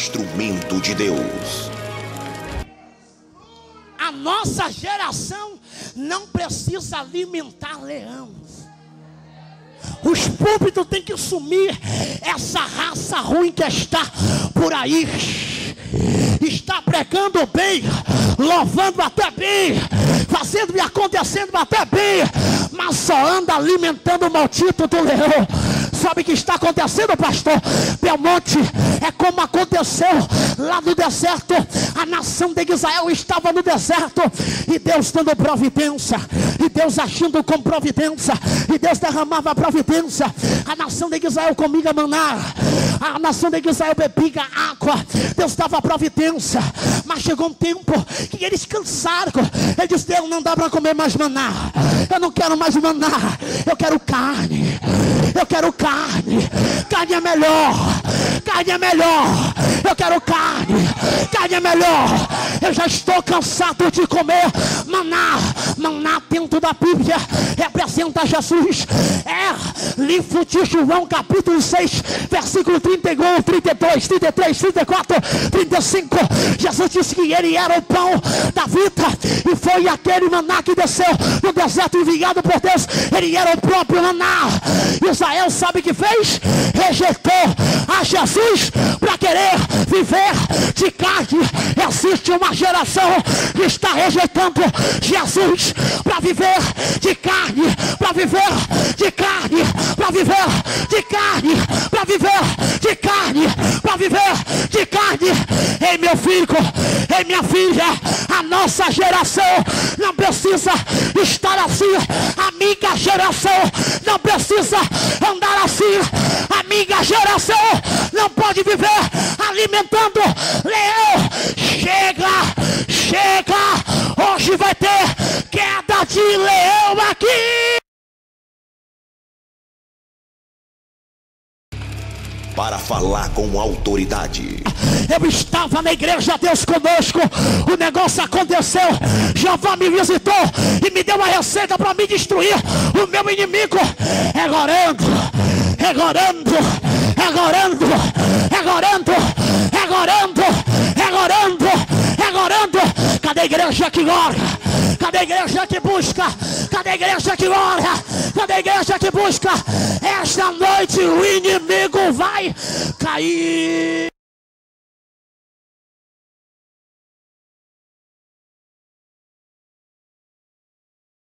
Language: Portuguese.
instrumento de Deus. A nossa geração não precisa alimentar leões. Os púlpitos têm que sumir essa raça ruim que está por aí. Está pregando bem, louvando até bem, fazendo e acontecendo até bem, mas só anda alimentando o maldito do leão. Sabe o que está acontecendo, pastor? Belmonte, é como aconteceu lá no deserto. A nação de Israel estava no deserto e Deus dando providência, e Deus agindo com providência, e Deus derramava providência. A nação de Israel comia maná, a nação de Israel bebia água. Deus dava providência, mas chegou um tempo que eles cansaram. Ele disse: Deus, não dá para comer mais maná. Eu não quero mais maná, eu quero carne. Eu quero carne. Carne é melhor. Carne é melhor. Eu quero carne. Carne é melhor. Eu já estou cansado de comer maná. Maná dentro da Bíblia representa Jesus. É livro de João, capítulo 6, versículo 31, 32, 33, 34, 35. Jesus disse que ele era o pão da vida. E foi aquele maná que desceu no deserto enviado por Deus. Ele era o próprio maná. Israel sabe o que fez? Rejeitou a Jesus para querer viver de carne. Existe uma geração que está rejeitando Jesus para viver de carne, para viver de carne, para viver de carne, para viver de carne, para viver de carne. Ei, meu filho, ei, minha filha, a nossa geração não precisa estar assim. A minha geração não precisa andar assim. A minha geração não pode viver alimentando leão. Chega, chega. Hoje vai ter queda de leão aqui. Para falar com autoridade. Eu estava na igreja, Deus conosco. O negócio aconteceu. Jeová me visitou e me deu uma receita para me destruir o meu inimigo. É orando, é orando, é orando, é orando, é orando, é orando, é orando. Cadê a igreja que ora? Cadê a igreja que busca? Cadê a igreja que ora? Cadê a igreja que busca? Esta noite o inimigo vai cair.